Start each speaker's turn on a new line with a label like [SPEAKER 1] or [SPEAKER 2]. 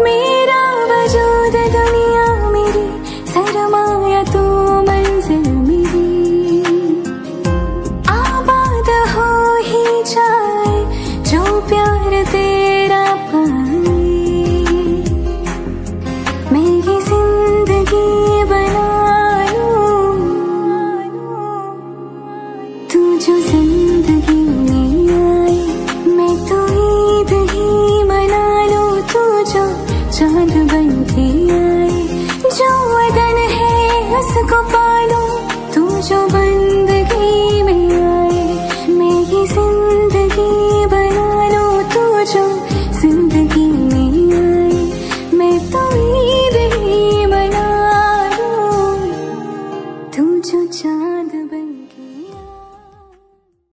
[SPEAKER 1] मेरा वजूद दुनिया मेरी, सरमाया तू मंजिल मेरी। आबाद हो ही जाए जो प्यार तेरा पाए। मैं ज़िंदगी बना तू जो चाँद बन के आए। जो वदन है, उसको पालो। तू जो बंदगी में आए, मेरी ज़िंदगी बना लो तू जो ज़िंदगी में आए, मैं तो ईद ही बना लूँ। तू जो चाँद बन